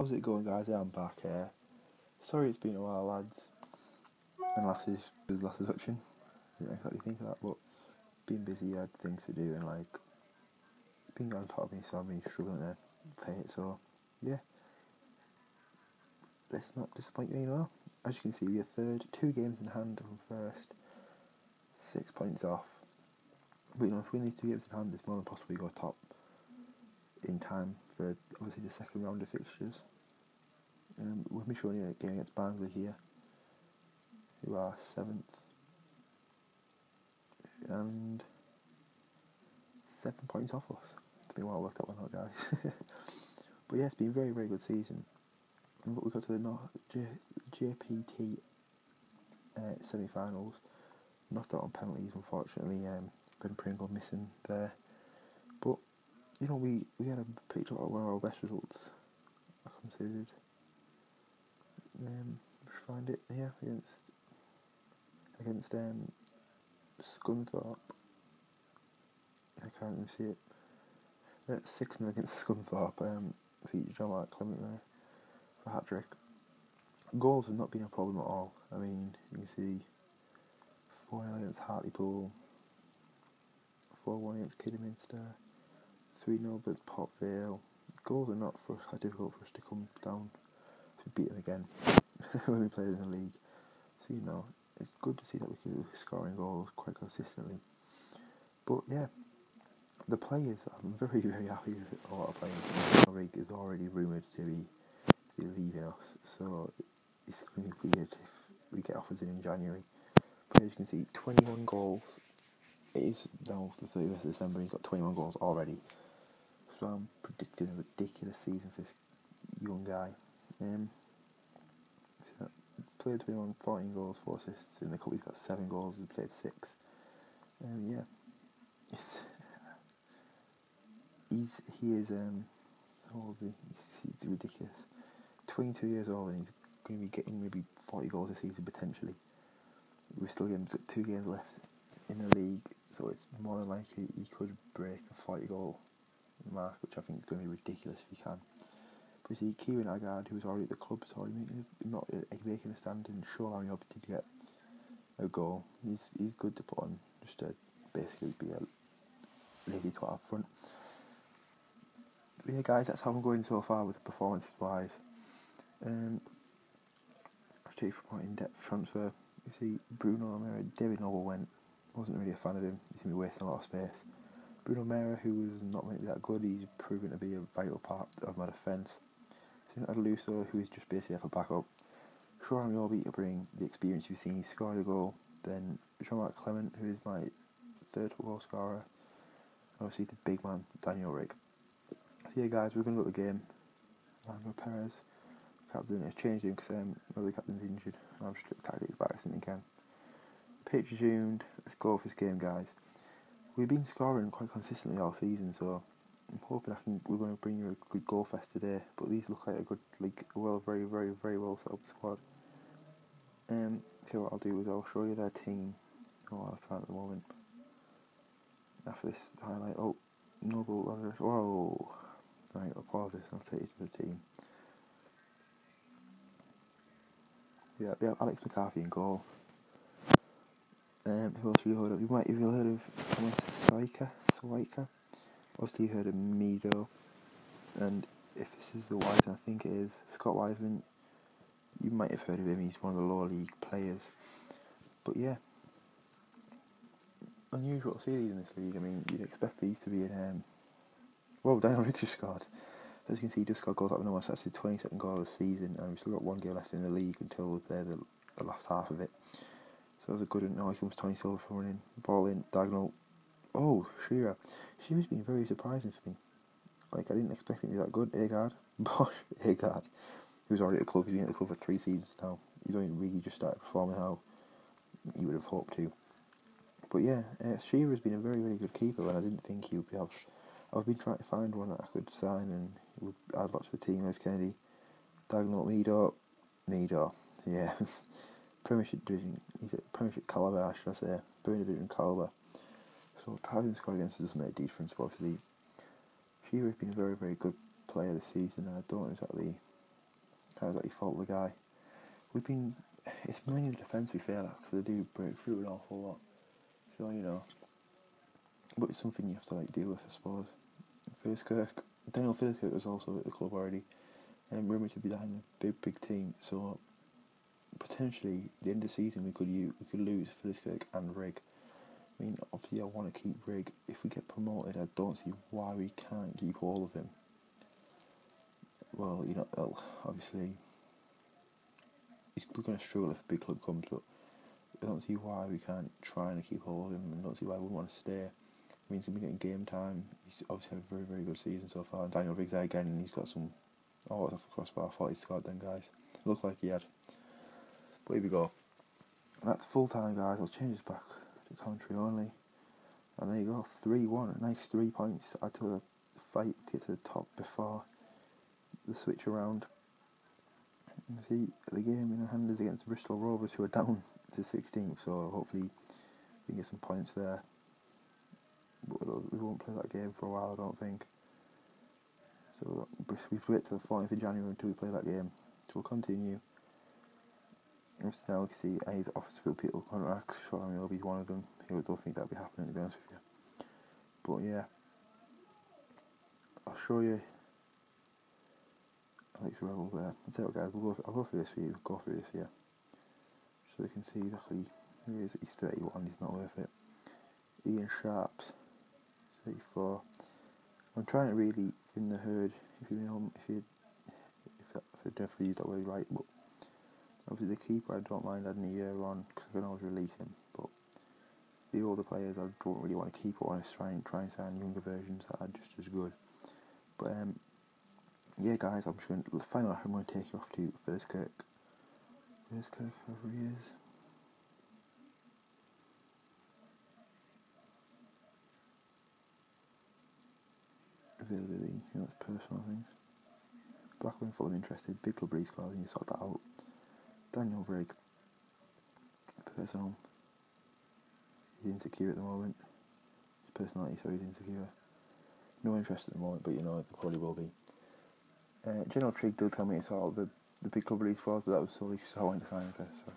How's it going, guys? I'm back here. Sorry it's been a while, lads. And lasses, there's lasses watching. I didn't exactly think of that, but being busy, I had things to do, and like, being on top of me, so I've been struggling to pay it, so yeah. Let's not disappoint you anymore. As you can see, we are third, two games in hand from first, six points off. But you know, if we win these two games in hand, it's more than possible we go top in time for obviously the second round of fixtures. Um, with me showing you a game against Barnsley here, who are seventh and seven points off us. It's been well worked out one guys. but yeah, it's been a very, very good season. And what we got to the North, J, JPT uh, semi-finals, knocked out on penalties. Unfortunately, um, Ben Pringle missing there. You know, we we had a picture of our best results. I considered. Um, find it here against against um, Scunthorpe. I can't even see it. Uh, six against Scunthorpe. Um, see John Mark Clement there for hat trick. Goals have not been a problem at all. I mean, you can see four against Hartlepool, four one against Kidderminster, three 0 against Port Vale. Goals are not for us, how difficult for us to come down to beat them again when we played in the league. So you know, it's good to see that we can scoring goals quite consistently. But yeah, the players, I'm very, very happy with a lot of players. Rig is already rumoured to be, be leaving us, so it's going to be weird if we get offers in in January. But as you can see, 21 goals. It is now the 31st of December, he's got 21 goals already. So I'm predicting a ridiculous season for this young guy. Um, so played 21, 14 goals, 4 assists. In the cup, he's got 7 goals, he's played 6. Um, yeah. It's, he's, he is, um, old? He's, he's ridiculous. 22 years old and he's going to be getting maybe 40 goals a season potentially. We're still getting two games left in the league, so it's more than likely he could break a 40 goal mark, which I think is going to be ridiculous if he can. But you see, Kieran Agard, who's already at the club, so he's making, not making a stand and show how you're to get a goal. He's he's good to put on, just to basically be a lazy twat up front. But yeah, guys, that's how I'm going so far with the performances wise. Um, straight from in depth transfer. You see, Bruno Almeida, David Noble went. Wasn't really a fan of him. He's going to be wasting a lot of space. Bruno Mera, who was not maybe that good, he's proven to be a vital part of my defence. So Adeluso, who is just basically for backup. Shoran Yorby to bring the experience you've seen. He scored a goal. Then Jean-Marc Clement, who is my third goal scorer. Obviously the big man, Daniel Rigg. So yeah, guys, we're going to go at the game. Leandro Perez, captain, has changed him because um, another captain's injured. I'm just tactics back as something can. Pitch zoomed. Let's go for this game, guys. We've been scoring quite consistently all season, so I'm hoping I can. We're going to bring you a good goal fest today. But these look like a good, like, well, very, very, very well set up squad. Um, so what I'll do is I'll show you their team. Oh, I can't at the moment. After this highlight, oh, Noble, whoa. Right, I'll pause this and I'll take you to the team. Yeah, yeah, Alex McCarthy in goal. Um, who else have you heard of? You might have heard of Thomas. Swiker. Obviously, you heard of Mido. And if this is the Wiseman, I think it is Scott Wiseman. You might have heard of him. He's one of the lower league players. But yeah, unusual series in this league. I mean, you'd expect these to be in. Um, well, Daniel Riggs just scored. As you can see, he just got goals up and almost. That's his 22nd goal of the season, and we've still got one game left in the league until the, the last half of it. That was a good one. He comes Tony Silva for running. Ball in, diagonal. Oh, Shira. Shira's been very surprising for me. Like, I didn't expect him to be that good. Agard. Bosh, Agard. He was already at the club. He's been at the club for three seasons now. He's only really just started performing how you would have hoped to. But yeah, uh, Shearer's been a very, very good keeper, and I didn't think he would have. I've been trying to find one that I could sign and would add lots to the team. As Kennedy, diagonal Mido, Mido, yeah. Premiership division, he's at Premiership caliber, should say, Premier Division caliber. So having scored against doesn't make a difference, but obviously Shearer's been a very, very good player this season, and I don't exactly like you fault the guy. We've been, it's mainly the defence we fail at because they do break through an awful lot. So you know, but it's something you have to like deal with, I suppose. Kirk, Daniel Fitzgerald was also at the club already, and rumoured to be behind a big, big team. So potentially, the end of the season, we could use, we could lose Kirk and Rigg. I mean, obviously, I want to keep Rigg. If we get promoted, I don't see why we can't keep all of them. Well, you know, obviously, we're going to struggle if a big club comes, but I don't see why we can't try and keep all of them. I don't see why we wouldn't want to stay. I mean, he's going to be getting game time. He's obviously had a very, very good season so far. Daniel Riggs again, and he's got some. Oh, it's off the crossbar. I thought he scored then, guys. Looked like he had. But here we go. That's full time, guys. I'll change this back to commentary only. And there you go, 3 1. A nice three points. I had to fight to get to the top before the switch around. You see, the game in hand is against Bristol Rovers, who are down to 16th, so hopefully we can get some points there but we won't play that game for a while, I don't think. So we've waited till the 14th of January until we play that game. So we'll continue. We can see A's office will people contracts, sure I mean, will be one of them. I don't think that'll be happening to be honest with you. But yeah. I'll show you Alex Rebel there. I'll tell you guys, we'll go, I'll go through this for you, go through this here. So we can see exactly. He's 31, he's not worth it. Ian Sharps, 34. I'm trying to really thin the herd, if you know, if you, if, if I definitely use that word right, but obviously the keeper I don't mind adding a year on because I can always release him, but the older players I don't really want to keep, I to try and, try and sign younger versions that are just as good. But um, yeah, guys, I'm just going to, finally I'm going to take you off to First First Kirk, whoever he is. availability, you know, it's personal things. Blackburn Fulham interested, big club Cloud, and you sort that out. Daniel Rigg, personal. He's insecure at the moment. His personality, so he's insecure. No interest at the moment, but you know, it probably will be. Uh, Daniel Rigg did tell me sort out the, the big club release for but that was solely because I wanted to sign first. So.